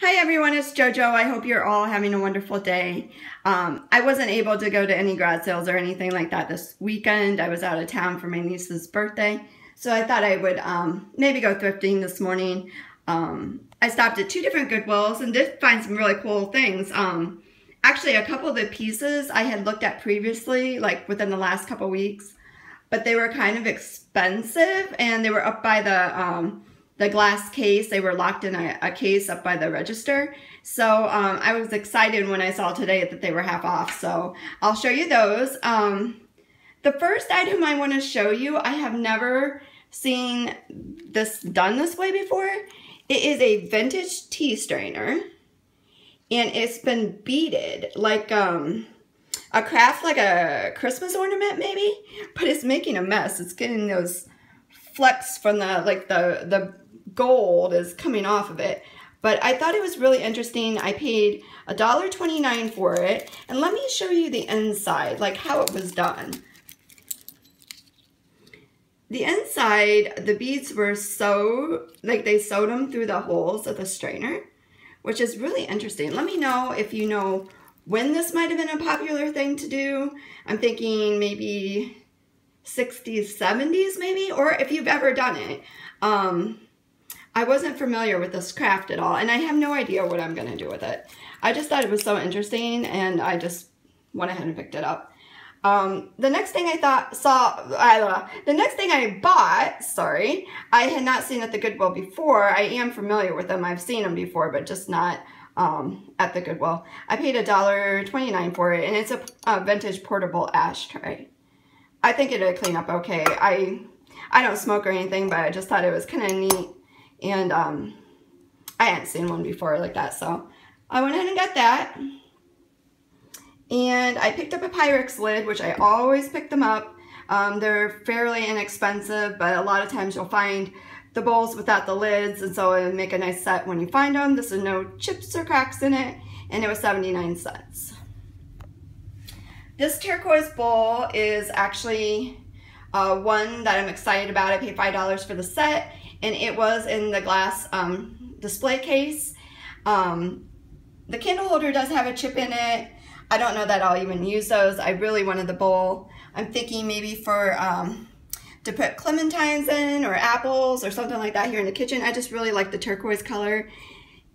Hi everyone, it's JoJo. I hope you're all having a wonderful day. Um, I wasn't able to go to any grad sales or anything like that this weekend. I was out of town for my niece's birthday. So I thought I would um, maybe go thrifting this morning. Um, I stopped at two different Goodwills and did find some really cool things. Um, actually, a couple of the pieces I had looked at previously, like within the last couple weeks, but they were kind of expensive and they were up by the um, the glass case. They were locked in a, a case up by the register. So um, I was excited when I saw today that they were half off. So I'll show you those. Um, the first item I want to show you, I have never seen this done this way before. It is a vintage tea strainer. And it's been beaded like um, a craft, like a Christmas ornament maybe. But it's making a mess. It's getting those flecks from the like the the gold is coming off of it. But I thought it was really interesting. I paid $1.29 for it. And let me show you the inside, like how it was done. The inside, the beads were sewed, like they sewed them through the holes of the strainer, which is really interesting. Let me know if you know when this might have been a popular thing to do. I'm thinking maybe 60s, 70s maybe, or if you've ever done it. Um, I wasn't familiar with this craft at all, and I have no idea what I'm going to do with it. I just thought it was so interesting, and I just went ahead and picked it up. Um, the next thing I thought saw, uh, the next thing I bought, sorry, I had not seen at the Goodwill before. I am familiar with them. I've seen them before, but just not um, at the Goodwill. I paid a dollar twenty-nine for it, and it's a, a vintage portable ashtray. I think it'll clean up okay. I I don't smoke or anything, but I just thought it was kind of neat and um, I hadn't seen one before like that. So I went ahead and got that. And I picked up a Pyrex lid, which I always pick them up. Um, they're fairly inexpensive, but a lot of times you'll find the bowls without the lids, and so it make a nice set when you find them. This is no chips or cracks in it, and it was 79 cents. This turquoise bowl is actually uh, one that I'm excited about. I paid $5 for the set, and it was in the glass um, display case. Um, the candle holder does have a chip in it. I don't know that I'll even use those. I really wanted the bowl. I'm thinking maybe for um, to put clementines in or apples or something like that here in the kitchen. I just really like the turquoise color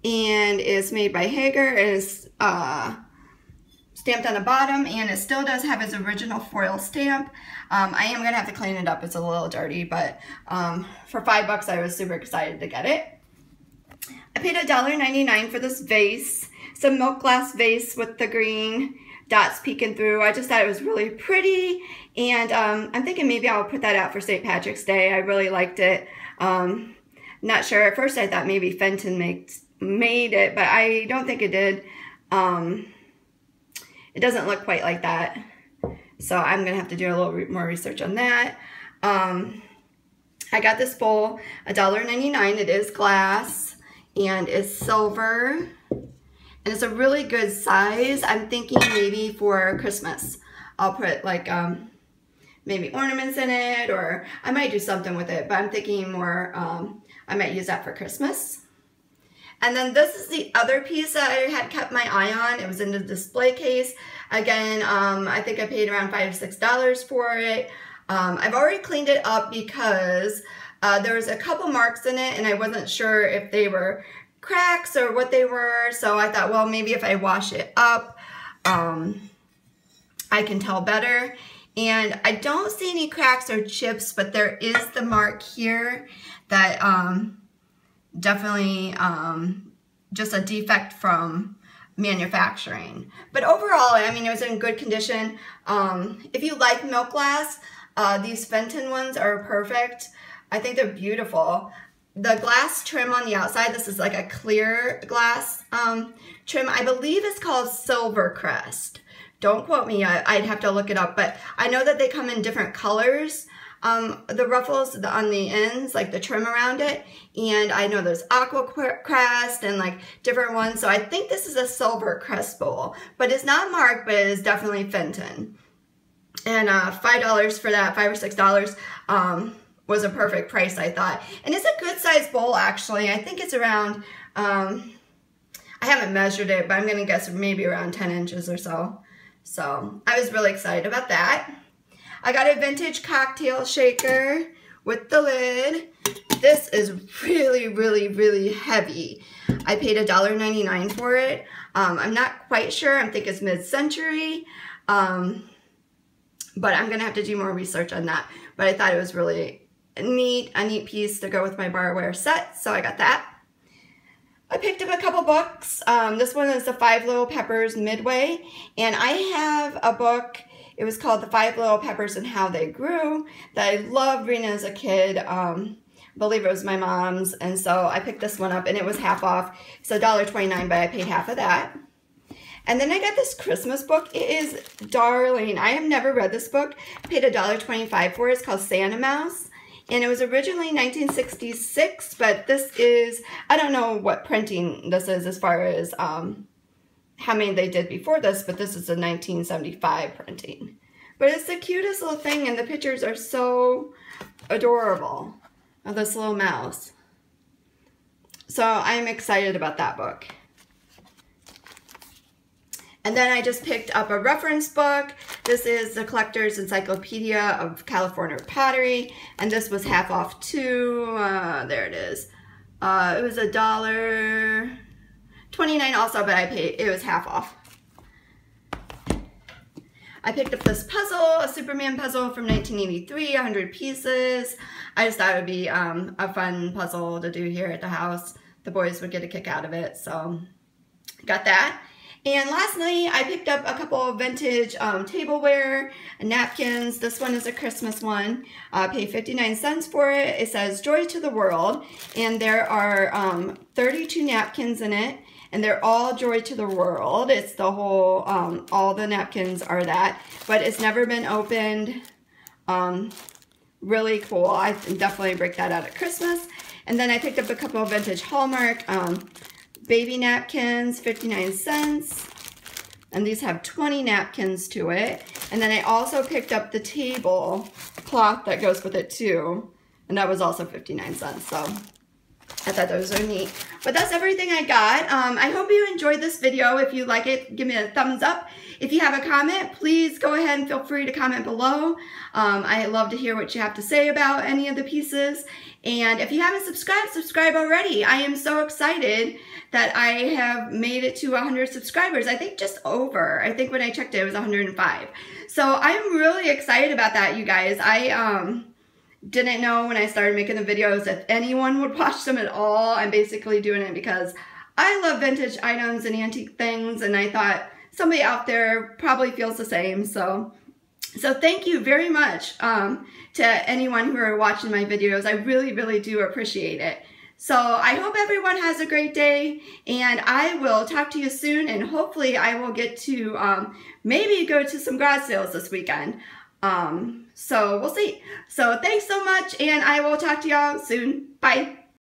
and it's made by Haeger it's uh, stamped on the bottom and it still does have its original foil stamp. Um, I am going to have to clean it up. It's a little dirty, but um, for five bucks, I was super excited to get it. I paid $1.99 for this vase. It's a milk glass vase with the green dots peeking through. I just thought it was really pretty. And um, I'm thinking maybe I'll put that out for St. Patrick's Day. I really liked it. Um, not sure. At first I thought maybe Fenton makes, made it, but I don't think it did. It doesn't look quite like that. So I'm going to have to do a little re more research on that. Um, I got this bowl, $1.99. It is glass and it's silver. And it's a really good size. I'm thinking maybe for Christmas. I'll put like um, maybe ornaments in it or I might do something with it. But I'm thinking more, um, I might use that for Christmas. And then this is the other piece that I had kept my eye on. It was in the display case. Again, um, I think I paid around 5 to $6 for it. Um, I've already cleaned it up because uh, there was a couple marks in it and I wasn't sure if they were cracks or what they were. So I thought, well, maybe if I wash it up, um, I can tell better. And I don't see any cracks or chips, but there is the mark here that um, definitely um, just a defect from manufacturing. But overall, I mean, it was in good condition. Um, if you like milk glass, uh, these Fenton ones are perfect. I think they're beautiful. The glass trim on the outside, this is like a clear glass um, trim. I believe it's called Silver Crest. Don't quote me, I, would have to look it up, but I know that they come in different colors um, the ruffles on the ends, like the trim around it. And I know there's aqua crest and like different ones. So I think this is a silver crest bowl, but it's not marked, but it is definitely Fenton. And uh, $5 for that, 5 or $6 um, was a perfect price, I thought. And it's a good size bowl, actually. I think it's around, um, I haven't measured it, but I'm going to guess maybe around 10 inches or so. So I was really excited about that. I got a vintage cocktail shaker with the lid. This is really, really, really heavy. I paid $1.99 for it. Um, I'm not quite sure. I think it's mid-century. Um, but I'm going to have to do more research on that. But I thought it was really neat, a neat piece to go with my barware set. So I got that. I picked up a couple books. Um, this one is The Five Little Peppers Midway. And I have a book, it was called The Five Little Peppers and How They Grew, that I loved reading as a kid. Um, I believe it was my mom's. And so I picked this one up and it was half off. So $1.29, but I paid half of that. And then I got this Christmas book. It is darling. I have never read this book. I paid $1.25 for it. It's called Santa Mouse and it was originally 1966, but this is, I don't know what printing this is as far as um, how many they did before this, but this is a 1975 printing. But it's the cutest little thing, and the pictures are so adorable of this little mouse. So I'm excited about that book. And then I just picked up a reference book. This is the Collector's Encyclopedia of California Pottery. And this was half off too. Uh, there it is. Uh, it was a dollar 29 also, but I paid, it was half off. I picked up this puzzle, a Superman puzzle from 1983, 100 pieces. I just thought it would be um, a fun puzzle to do here at the house. The boys would get a kick out of it, so got that. And lastly, I picked up a couple of vintage um, tableware napkins. This one is a Christmas one. I paid 59 cents for it. It says Joy to the World. And there are um, 32 napkins in it. And they're all Joy to the World. It's the whole, um, all the napkins are that. But it's never been opened. Um, really cool. I definitely break that out at Christmas. And then I picked up a couple of vintage Hallmark um, baby napkins, 59 cents. And these have 20 napkins to it. And then I also picked up the table cloth that goes with it too. And that was also 59 cents. So I thought those were neat. But that's everything I got. Um, I hope you enjoyed this video. If you like it, give me a thumbs up. If you have a comment, please go ahead and feel free to comment below. Um, I love to hear what you have to say about any of the pieces. And if you haven't subscribed, subscribe already. I am so excited that I have made it to 100 subscribers. I think just over. I think when I checked it, it was 105. So I'm really excited about that, you guys. I um didn't know when I started making the videos if anyone would watch them at all. I'm basically doing it because I love vintage items and antique things, and I thought somebody out there probably feels the same. So, so thank you very much um, to anyone who are watching my videos. I really, really do appreciate it. So I hope everyone has a great day and I will talk to you soon and hopefully I will get to um, maybe go to some garage sales this weekend. Um, so we'll see. So thanks so much and I will talk to y'all soon. Bye.